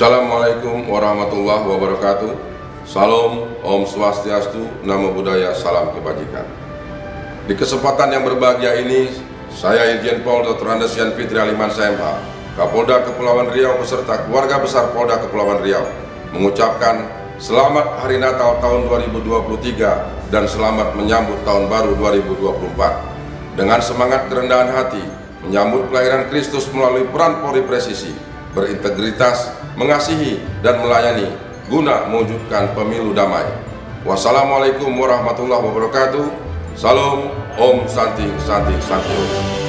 Assalamualaikum warahmatullahi wabarakatuh. Salam, Om Swastiastu, Namo Buddhaya, Salam Kebajikan. Di kesempatan yang berbahagia ini, saya Irjen Pol Dr. Andesian Fitri Aliman SMH, Kapolda Kepulauan Riau beserta keluarga besar Polda Kepulauan Riau mengucapkan Selamat Hari Natal tahun 2023 dan selamat menyambut tahun baru 2024. Dengan semangat kerendahan hati, menyambut kelahiran Kristus melalui peran Polri Presisi, berintegritas, mengasihi, dan melayani guna mewujudkan pemilu damai. Wassalamualaikum warahmatullahi wabarakatuh. Salam, Om Santi Santi Santi.